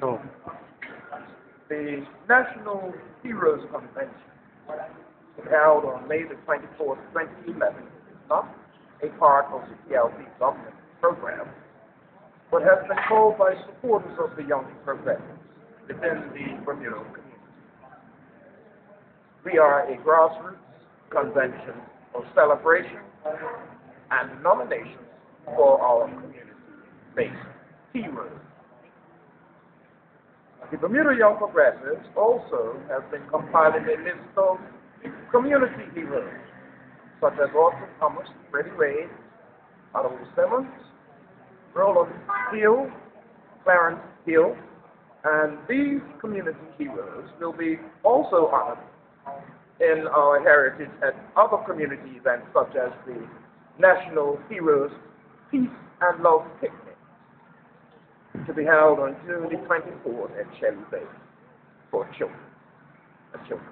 The National Heroes Convention, held on May the 24th, 2011, is not a part of the PLP government program, but has been called by supporters of the Young Progressives within the Bermuda community. We are a grassroots convention of celebration and nominations for our community-based heroes. The Bermuda Young Progressives also have been compiling a list of community heroes, such as Austin Thomas, Freddie Wade, Otto Simmons, Roland Hill, Clarence Hill, and these community heroes will be also honored in our heritage at other community events such as the National Heroes Peace and Love Picnic to be held on June the 24th at Shelly Bay for children. For children.